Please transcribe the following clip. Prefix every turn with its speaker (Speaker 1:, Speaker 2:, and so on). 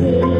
Speaker 1: Yeah.